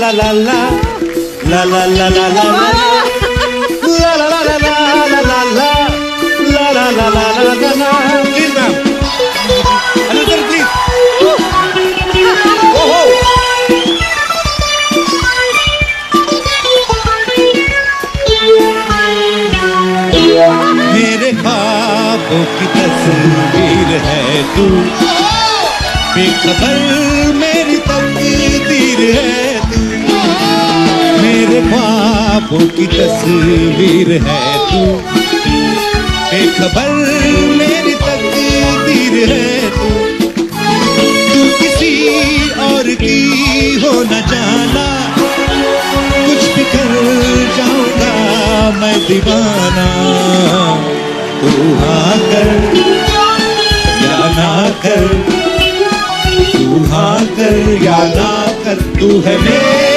la la la la la la la la la La la la la la la la la La la la la la la la Please ma'am Another please Oh ho मेरे ख्वाबों की तस्वीर है तू बेखबर ख्वाबों की तस्वीर है तू। बेखबर मेरी तकदीर है तू। तू किसी और की हो न जाना। कुछ भी कर जाऊँगा मैं दीवाना। तू हाँ कर, या ना कर। तू हाँ कर, या ना कर, तू है मेरा।